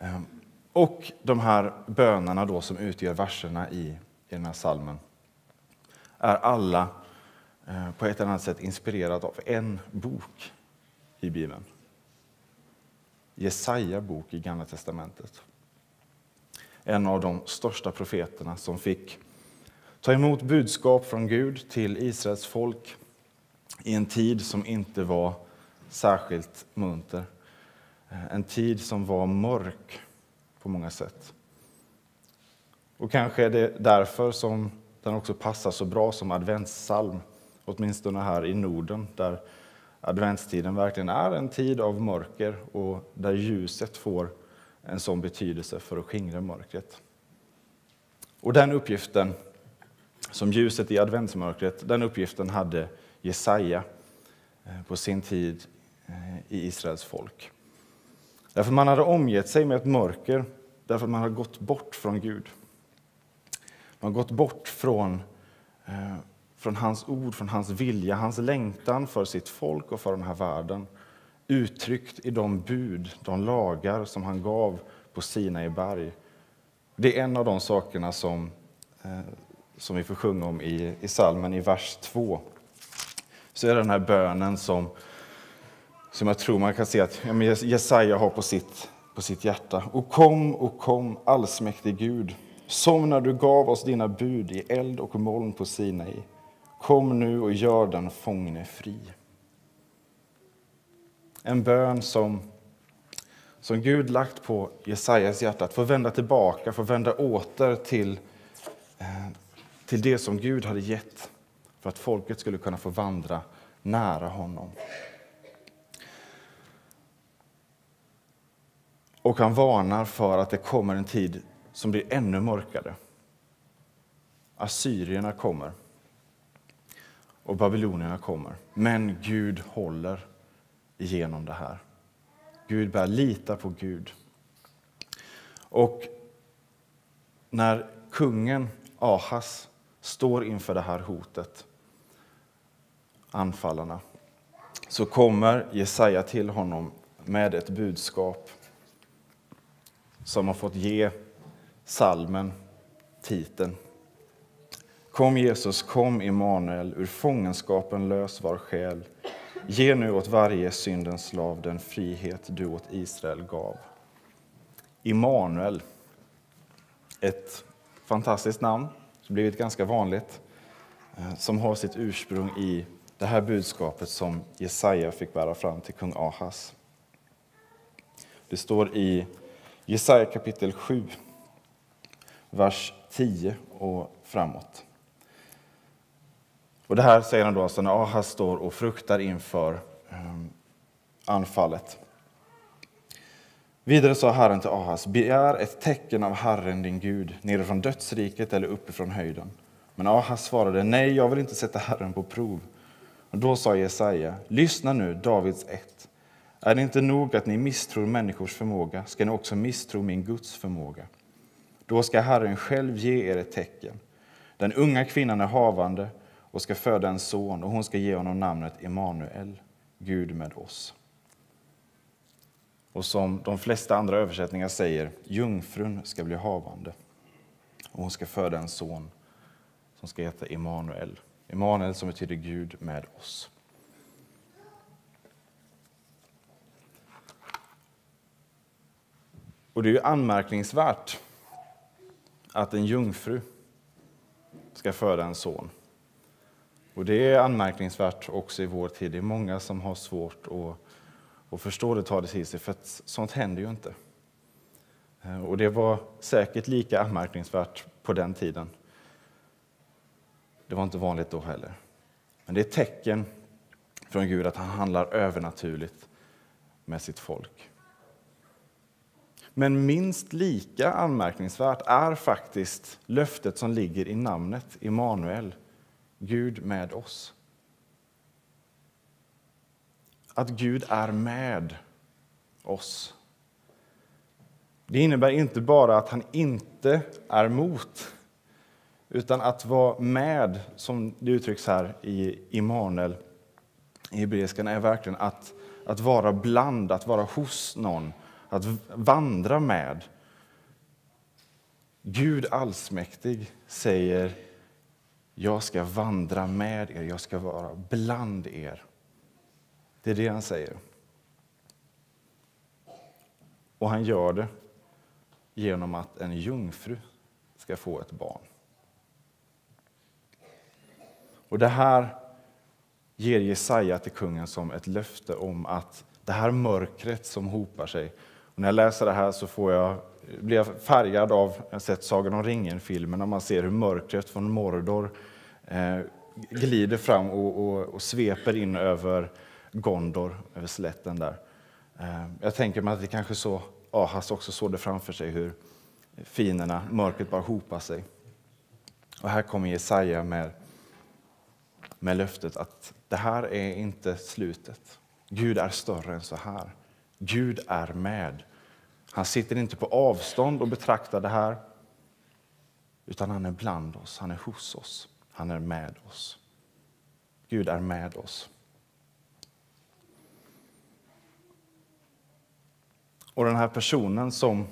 Ehm, och de här bönerna då som utgör verserna i, i den här salmen är alla eh, på ett eller annat sätt inspirerade av en bok i Bibeln. Jesaja bok i Gamla testamentet. En av de största profeterna som fick ta emot budskap från Gud till Israels folk i en tid som inte var särskilt munter. Eh, en tid som var mörk på många sätt. Och kanske är det därför som den också passar så bra som adventssalm, åtminstone här i Norden, där adventstiden verkligen är en tid av mörker och där ljuset får en sån betydelse för att skingra mörkret. Och den uppgiften, som ljuset i adventsmörkret, den uppgiften hade Jesaja eh, på sin tid eh, i Israels folk. Därför man hade omgett sig med ett mörker, därför man hade gått bort från Gud. Man har gått bort från, eh, från hans ord, från hans vilja, hans längtan för sitt folk och för den här världen. Uttryckt i de bud, de lagar som han gav på Sina i berg. Det är en av de sakerna som, eh, som vi får sjunga om i, i salmen i vers 2. Så är det den här bönen som, som jag tror man kan se att ja, Jesaja har på sitt, på sitt hjärta. Och kom, och kom, allsmäktig Gud, som när du gav oss dina bud i eld och moln på Sinai. Kom nu och gör den fångne fri. En bön som, som Gud lagt på Jesajas hjärta, att få vända tillbaka, få vända åter till, eh, till det som Gud hade gett för att folket skulle kunna få vandra nära honom. Och han varnar för att det kommer en tid som blir ännu mörkare. Assyrierna kommer och babylonierna kommer. Men Gud håller igenom det här. Gud börjar lita på Gud. Och när kungen Ahas står inför det här hotet, anfallarna, så kommer Jesaja till honom med ett budskap som har fått ge salmen titeln. Kom Jesus, kom Immanuel, ur fångenskapen lös var själ. Ge nu åt varje syndens slav den frihet du åt Israel gav. Immanuel, ett fantastiskt namn som blivit ganska vanligt, eh, som har sitt ursprung i det här budskapet som Jesaja fick bära fram till kung Ahas. Det står i Jesaja kapitel 7, vers 10 och framåt. Och det här säger han då alltså när Ahas står och fruktar inför ehm, anfallet. Vidare sa Herren till Ahas, begär ett tecken av Herren din Gud, nere från dödsriket eller uppifrån höjden. Men Ahas svarade, nej, jag vill inte sätta Herren på prov. Och då sa Jesaja, lyssna nu, Davids ett. Är det inte nog att ni misstror människors förmåga, ska ni också misstro min Guds förmåga. Då ska Herren själv ge er ett tecken. Den unga kvinnan är havande och ska föda en son och hon ska ge honom namnet Emanuel, Gud med oss. Och som de flesta andra översättningar säger, jungfrun ska bli havande och hon ska föda en son som ska heta Emanuel. Emanuel som betyder Gud med oss. Och det är ju anmärkningsvärt att en jungfru ska föda en son. Och det är anmärkningsvärt också i vår tid. Det är många som har svårt att, att förstå det och ta det till sig, för att sånt händer ju inte. Eh, och det var säkert lika anmärkningsvärt på den tiden. Det var inte vanligt då heller. Men det är ett tecken från Gud att han handlar övernaturligt med sitt folk. Men minst lika anmärkningsvärt är faktiskt löftet som ligger i namnet Immanuel, Gud med oss. Att Gud är med oss. Det innebär inte bara att han inte är mot, utan att vara med, som det uttrycks här i Immanuel i hebreiskan, är verkligen att, att vara bland, att vara hos någon att vandra med. Gud allsmäktig säger jag ska vandra med er, jag ska vara bland er. Det är det han säger. Och han gör det genom att en jungfru ska få ett barn. Och Det här ger Jesaja till kungen som ett löfte om att det här mörkret som hopar sig. När jag läser det här så får jag, blir jag färgad av, jag har sett Sagan om ringen-filmen, när man ser hur mörkret från Mordor eh, glider fram och, och, och, sveper in över Gondor, över slätten där. Eh, jag tänker mig att det kanske så Ahas också såg det framför sig, hur finerna, mörkret bara hopar sig. Och här kommer Jesaja med, med löftet att det här är inte slutet. Gud är större än så här. Gud är med. Han sitter inte på avstånd och betraktar det här, utan han är bland oss, han är hos oss, han är med oss. Gud är med oss. Och den här personen som,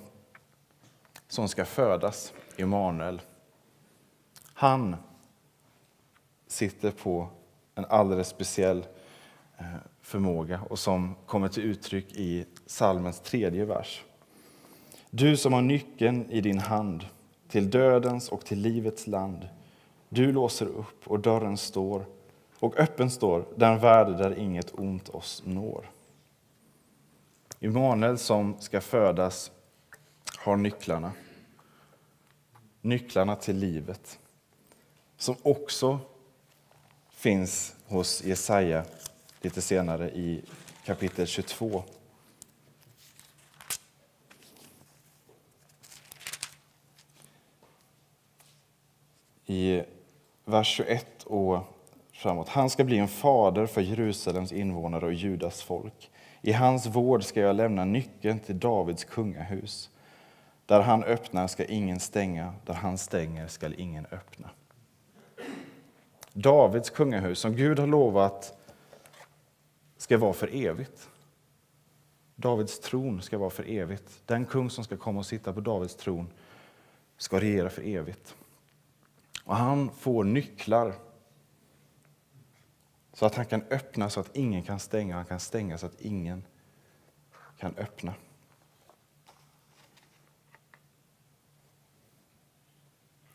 som ska födas, Emanuel, han sitter på en alldeles speciell eh, förmåga och som kommer till uttryck i salmens tredje vers. Du som har nyckeln i din hand till dödens och till livets land. Du låser upp och dörren står och öppen står den värld där inget ont oss når. Immanuel som ska födas har nycklarna. Nycklarna till livet. Som också finns hos Jesaja lite senare i kapitel 22. I vers 21 och framåt. Han ska bli en fader för Jerusalems invånare och Judas folk. I hans vård ska jag lämna nyckeln till Davids kungahus. Där han öppnar ska ingen stänga, där han stänger ska ingen öppna. Davids kungahus, som Gud har lovat ska vara för evigt. Davids tron ska vara för evigt. Den kung som ska komma och sitta på Davids tron ska regera för evigt. Och han får nycklar så att han kan öppna så att ingen kan stänga, han kan stänga så att ingen kan öppna.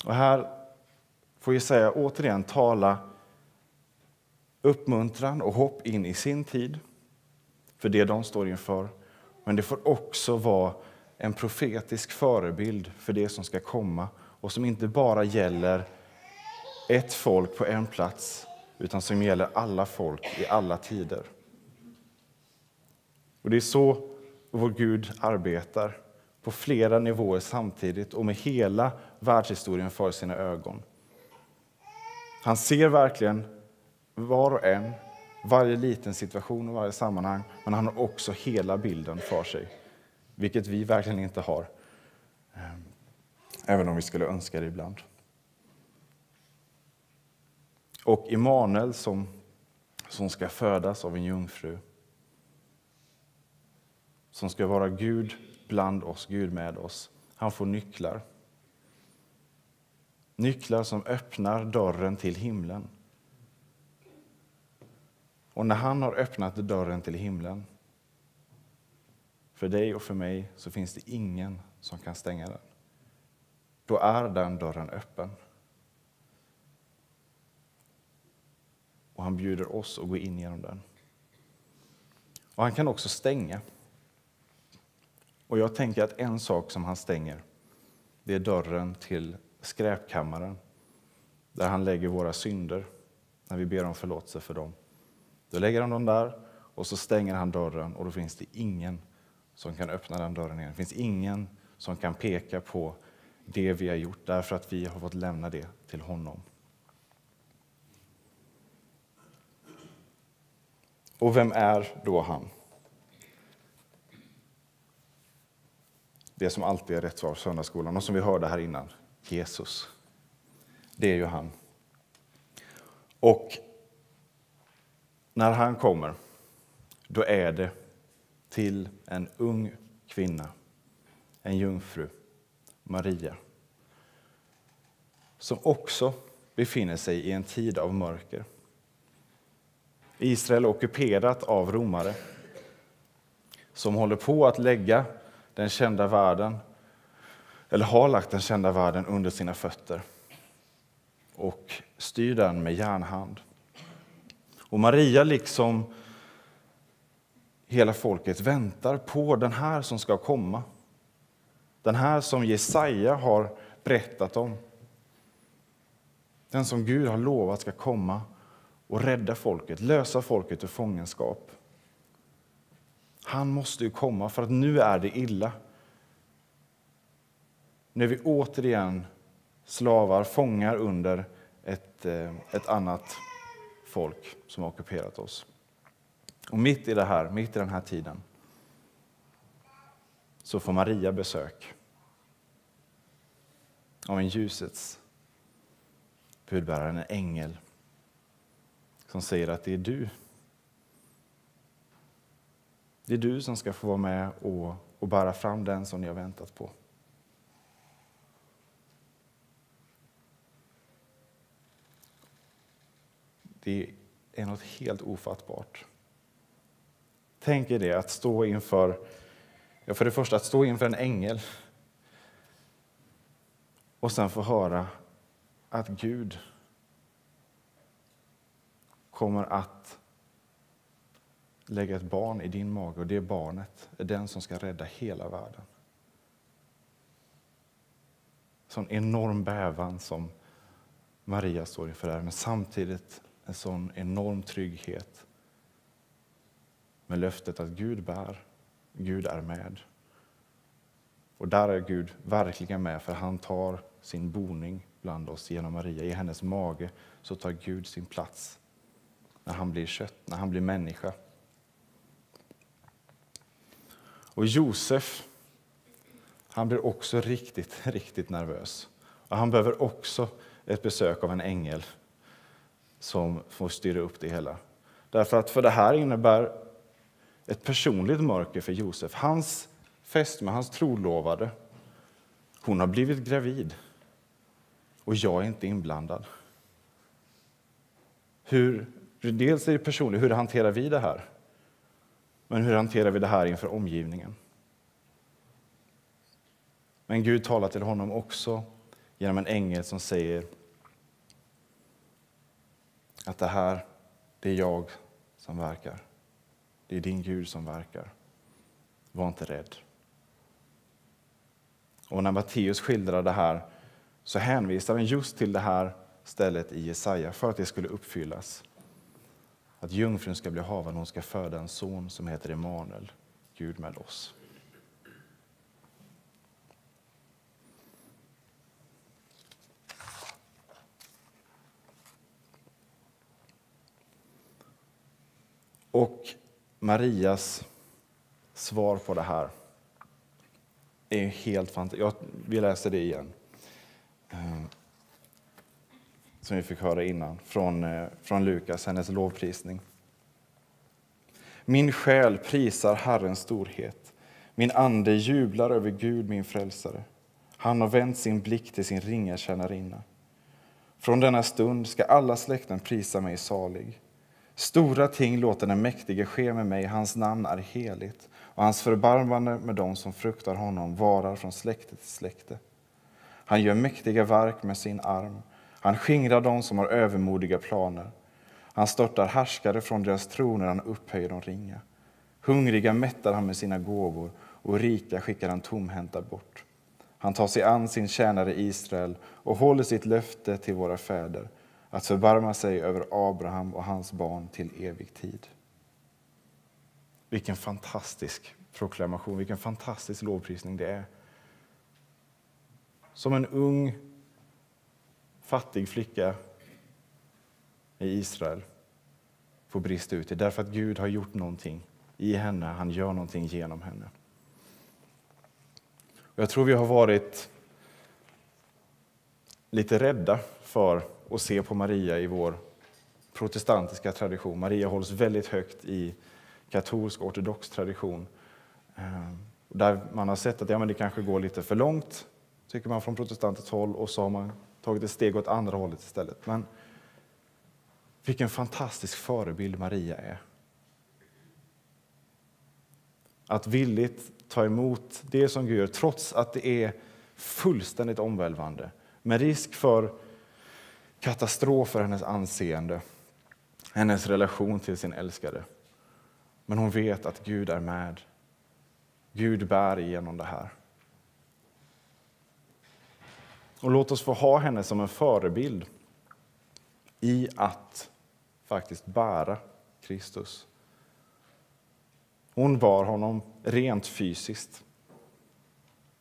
Och här får Jesaja återigen tala uppmuntran och hopp in i sin tid, för det de står inför. Men det får också vara en profetisk förebild för det som ska komma och som inte bara gäller ett folk på en plats utan som gäller alla folk i alla tider. Och Det är så vår Gud arbetar, på flera nivåer samtidigt och med hela världshistorien för sina ögon. Han ser verkligen var och en, varje liten situation och varje sammanhang, men han har också hela bilden för sig, vilket vi verkligen inte har, eh, även om vi skulle önska det ibland. Och Immanuel som, som ska födas av en jungfru, som ska vara Gud bland oss, Gud med oss, han får nycklar. Nycklar som öppnar dörren till himlen. Och när han har öppnat dörren till himlen, för dig och för mig, så finns det ingen som kan stänga den. Då är den dörren öppen. Och han bjuder oss att gå in genom den. Och han kan också stänga. Och jag tänker att en sak som han stänger, det är dörren till skräpkammaren, där han lägger våra synder när vi ber om förlåtelse för dem. Då lägger han dem där och så stänger han dörren och då finns det ingen som kan öppna den dörren igen. Det finns ingen som kan peka på det vi har gjort därför att vi har fått lämna det till honom. Och vem är då han? Det som alltid är rätt svar söndagsskolan och som vi hörde här innan, Jesus. Det är ju han. Och när han kommer, då är det till en ung kvinna, en jungfru, Maria, som också befinner sig i en tid av mörker. Israel är ockuperat av romare som håller på att lägga den kända världen, eller har lagt den kända världen under sina fötter och styr den med järnhand. Och Maria, liksom hela folket, väntar på den här som ska komma. Den här som Jesaja har berättat om. Den som Gud har lovat ska komma och rädda folket, lösa folket ur fångenskap. Han måste ju komma, för att nu är det illa. Nu är vi återigen slavar, fångar under ett, eh, ett annat folk som har ockuperat oss. Och mitt i det här, mitt i den här tiden, så får Maria besök av en ljusets budbärare, en ängel som säger att det är du. Det är du som ska få vara med och, och bära fram den som ni har väntat på. Det är något helt ofattbart. Tänk er det, att stå inför, ja för det första att stå inför en ängel och sen få höra att Gud kommer att lägga ett barn i din mage och det barnet är den som ska rädda hela världen. Sån enorm bävan som Maria står inför där, men samtidigt en sån enorm trygghet med löftet att Gud bär, Gud är med. Och där är Gud verkligen med, för han tar sin boning bland oss genom Maria. I hennes mage så tar Gud sin plats när han blir kött, när han blir människa. Och Josef, han blir också riktigt, riktigt nervös. Och han behöver också ett besök av en ängel som får styra upp det hela. Därför att för det här innebär ett personligt mörker för Josef. Hans fästmö, hans trolovade, hon har blivit gravid och jag är inte inblandad. Hur, dels är det personligt, hur hanterar vi det här? Men hur hanterar vi det här inför omgivningen? Men Gud talar till honom också genom en ängel som säger att det här, det är jag som verkar. Det är din Gud som verkar. Var inte rädd. Och när Matteus skildrar det här så hänvisar han just till det här stället i Jesaja för att det skulle uppfyllas. Att jungfrun ska bli havande hon ska föda en son som heter Emanuel, Gud med oss. Och Marias svar på det här är helt fantastiskt. Vi läser det igen. Eh, som vi fick höra innan, från, eh, från Lukas, hennes lovprisning. Min själ prisar Herrens storhet. Min ande jublar över Gud, min frälsare. Han har vänt sin blick till sin ringa tjänarinna. Från denna stund ska alla släkten prisa mig salig. Stora ting låter den mäktige ske med mig, hans namn är heligt och hans förbarmande med dem som fruktar honom varar från släkte till släkte. Han gör mäktiga verk med sin arm. Han skingrar dem som har övermodiga planer. Han störtar härskare från deras troner, han upphöjer de ringa. Hungriga mättar han med sina gåvor och rika skickar han tomhänta bort. Han tar sig an sin tjänare Israel och håller sitt löfte till våra fäder att förbarma sig över Abraham och hans barn till evig tid. Vilken fantastisk proklamation, vilken fantastisk lovprisning det är. Som en ung, fattig flicka i Israel får brista ut. Det är därför att Gud har gjort någonting i henne, han gör någonting genom henne. Jag tror vi har varit lite rädda för att se på Maria i vår protestantiska tradition. Maria hålls väldigt högt i katolsk ortodox tradition. Ehm, där man har sett att ja, men det kanske går lite för långt, tycker man från protestantiskt håll, och så har man tagit ett steg åt andra hållet istället. Men vilken fantastisk förebild Maria är. Att villigt ta emot det som Gud gör, trots att det är fullständigt omvälvande, med risk för katastrof för hennes anseende, hennes relation till sin älskade. Men hon vet att Gud är med. Gud bär igenom det här. Och låt oss få ha henne som en förebild i att faktiskt bära Kristus. Hon bar honom rent fysiskt.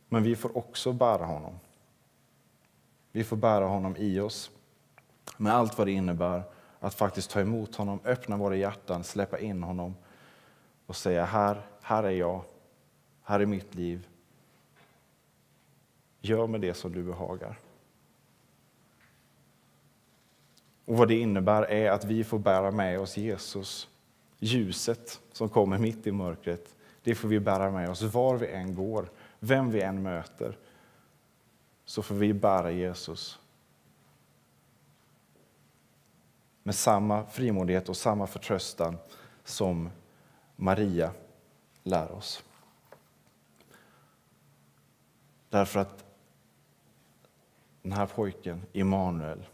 Men vi får också bära honom. Vi får bära honom i oss med allt vad det innebär att faktiskt ta emot honom, öppna våra hjärtan, släppa in honom och säga här, här är jag, här är mitt liv. Gör med det som du behagar. Och vad det innebär är att vi får bära med oss Jesus, ljuset som kommer mitt i mörkret. Det får vi bära med oss var vi än går, vem vi än möter. Så får vi bära Jesus med samma frimodighet och samma förtröstan som Maria lär oss. Därför att den här pojken, Immanuel,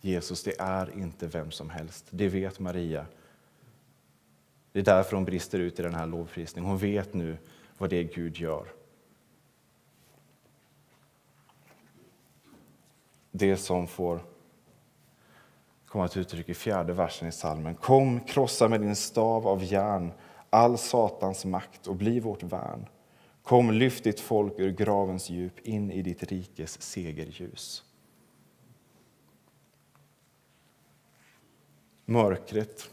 Jesus, det är inte vem som helst. Det vet Maria. Det är därför hon brister ut i den här lovprisningen. Hon vet nu vad det är Gud gör. Det som får komma till uttryck i fjärde versen i salmen. Kom, krossa med din stav av järn all Satans makt och bli vårt värn. Kom, lyft ditt folk ur gravens djup in i ditt rikes segerljus. Mörkret,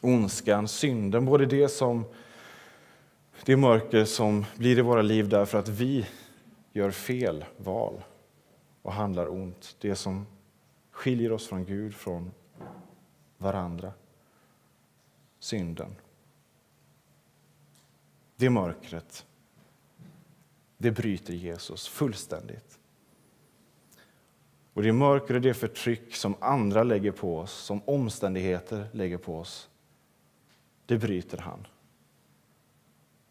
ondskan, synden, både det som det mörker som blir i våra liv därför att vi gör fel val och handlar ont. Det som skiljer oss från Gud, från varandra. Synden. Det mörkret, det bryter Jesus fullständigt. Och det mörker och det förtryck som andra lägger på oss, som omständigheter lägger på oss, det bryter han.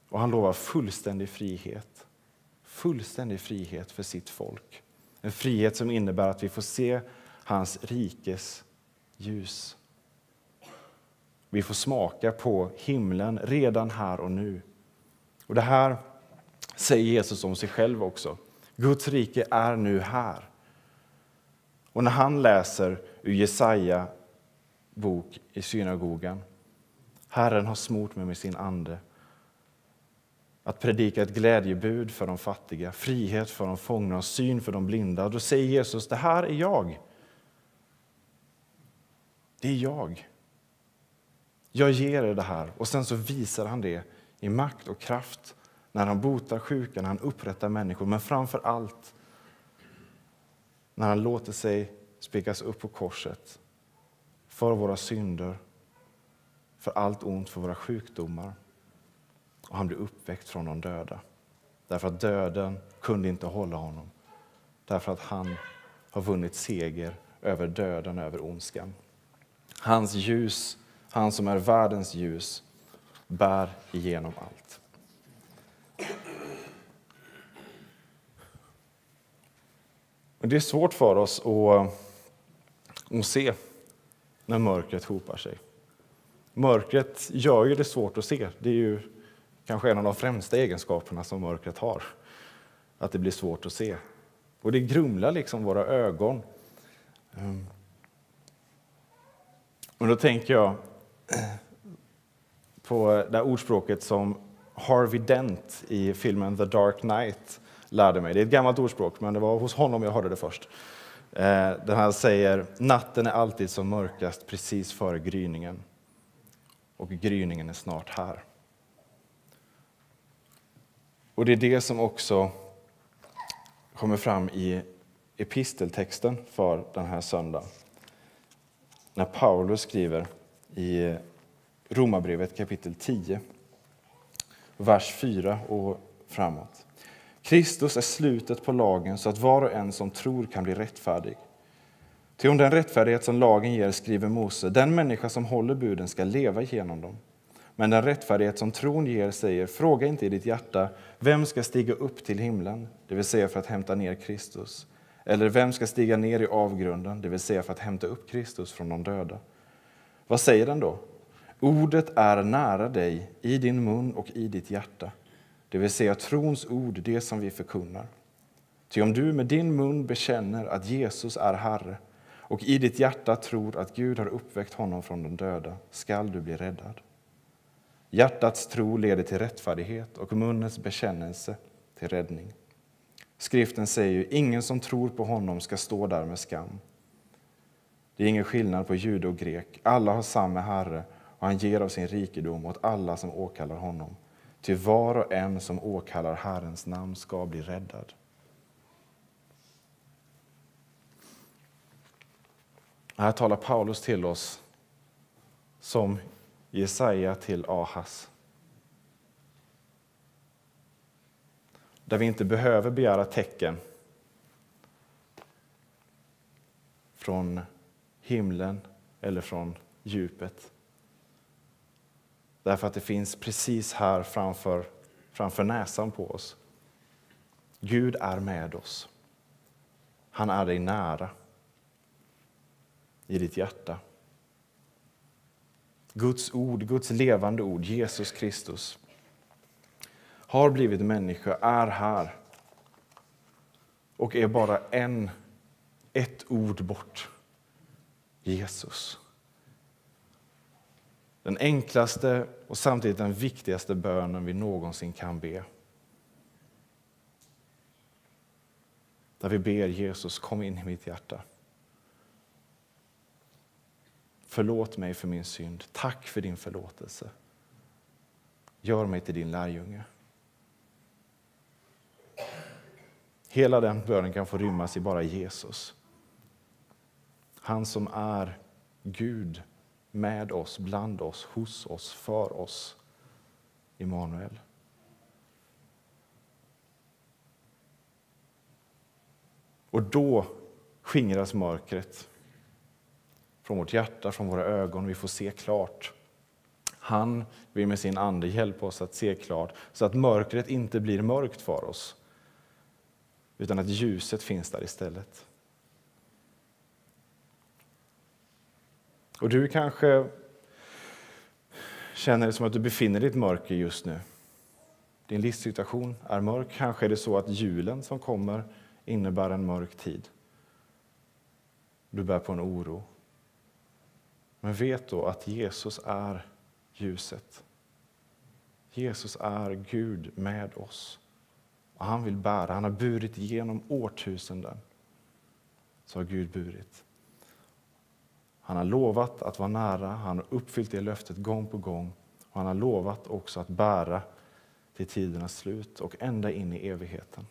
Och han lovar fullständig frihet. Fullständig frihet för sitt folk. En frihet som innebär att vi får se hans rikes ljus. Vi får smaka på himlen redan här och nu. Och Det här säger Jesus om sig själv också. Guds rike är nu här. Och när han läser ur Jesaja bok i synagogan Herren har smort mig med sin ande att predika ett glädjebud för de fattiga, frihet för de fångna och syn för de blinda. Då säger Jesus, det här är jag. Det är jag. Jag ger er det här. Och sen så visar han det i makt och kraft när han botar sjuka, när han upprättar människor, men framför allt när han låter sig spikas upp på korset för våra synder, för allt ont, för våra sjukdomar. Och han blir uppväckt från de döda. Därför att döden kunde inte hålla honom. Därför att han har vunnit seger över döden, över ondskan. Hans ljus, han som är världens ljus, bär igenom allt. Det är svårt för oss att, eh, att se när mörkret hopar sig. Mörkret gör ju det svårt att se. Det är ju kanske en av de främsta egenskaperna som mörkret har. Att det blir svårt att se. Och det grumlar liksom våra ögon. Ehm. Men då tänker jag eh, på det ordspråket som Harvey Dent i filmen The Dark Knight lärde mig. Det är ett gammalt ordspråk, men det var hos honom jag hörde det först. Eh, där han säger natten är alltid som mörkast precis före gryningen och gryningen är snart här. Och det är det som också kommer fram i episteltexten för den här söndagen när Paulus skriver i Romarbrevet kapitel 10, vers 4 och framåt. Kristus är slutet på lagen så att var och en som tror kan bli rättfärdig. Ty om den rättfärdighet som lagen ger skriver Mose, den människa som håller buden ska leva genom dem. Men den rättfärdighet som tron ger säger, fråga inte i ditt hjärta, vem ska stiga upp till himlen, det vill säga för att hämta ner Kristus? Eller vem ska stiga ner i avgrunden, det vill säga för att hämta upp Kristus från de döda? Vad säger den då? Ordet är nära dig, i din mun och i ditt hjärta, det vill säga trons ord, det som vi förkunnar. Ty om du med din mun bekänner att Jesus är Herre och i ditt hjärta tror att Gud har uppväckt honom från de döda skall du bli räddad. Hjärtats tro leder till rättfärdighet och munnens bekännelse till räddning. Skriften säger ju, ingen som tror på honom ska stå där med skam. Det är ingen skillnad på jude och grek, alla har samma Herre och han ger av sin rikedom åt alla som åkallar honom. Ty var och en som åkallar Herrens namn ska bli räddad. Här talar Paulus till oss som Jesaja till Ahas. Där vi inte behöver begära tecken från himlen eller från djupet. Därför att det finns precis här framför, framför näsan på oss. Gud är med oss. Han är dig nära i ditt hjärta. Guds ord, Guds levande ord, Jesus Kristus, har blivit människa, är här och är bara en, ett ord bort. Jesus. Den enklaste och samtidigt den viktigaste bönen vi någonsin kan be. Där vi ber Jesus, kom in i mitt hjärta. Förlåt mig för min synd. Tack för din förlåtelse. Gör mig till din lärjunge. Hela den bönen kan få rymmas i bara Jesus. Han som är Gud med oss, bland oss, hos oss, för oss. Immanuel. Och då skingras mörkret från vårt hjärta, från våra ögon. Vi får se klart. Han vill med sin ande hjälpa oss att se klart så att mörkret inte blir mörkt för oss utan att ljuset finns där istället. Och du kanske känner det som att du befinner dig i ett mörker just nu. Din livssituation är mörk. Kanske är det så att julen som kommer innebär en mörk tid. Du bär på en oro. Men vet då att Jesus är ljuset. Jesus är Gud med oss. Och han vill bära, han har burit genom årtusenden. Så har Gud burit. Han har lovat att vara nära, han har uppfyllt det löftet gång på gång. Och han har lovat också att bära till tidernas slut och ända in i evigheten.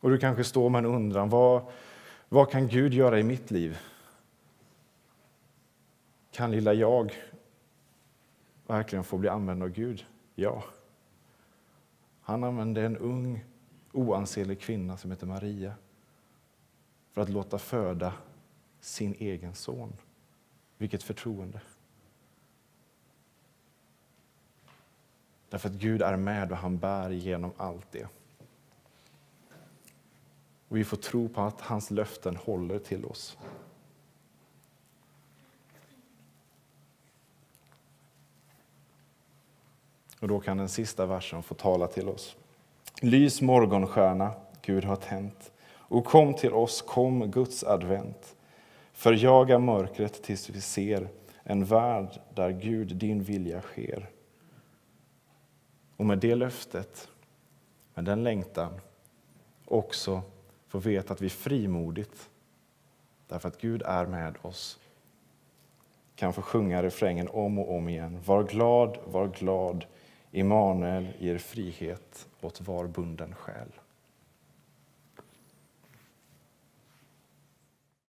Och du kanske står med en undran, vad, vad kan Gud göra i mitt liv? Kan lilla jag verkligen få bli använd av Gud? Ja. Han använde en ung, oansenlig kvinna som heter Maria för att låta föda sin egen son. Vilket förtroende! Därför att Gud är med och han bär genom allt det. Och vi får tro på att hans löften håller till oss. Och då kan den sista versen få tala till oss. Lys morgonstjärna, Gud har tänt. Och kom till oss, kom Guds advent. Förjaga mörkret tills vi ser en värld där Gud, din vilja sker. Och med det löftet, med den längtan, också få veta att vi frimodigt, därför att Gud är med oss, kan få sjunga refrängen om och om igen. Var glad, var glad, Immanuel ger frihet åt var bunden själ.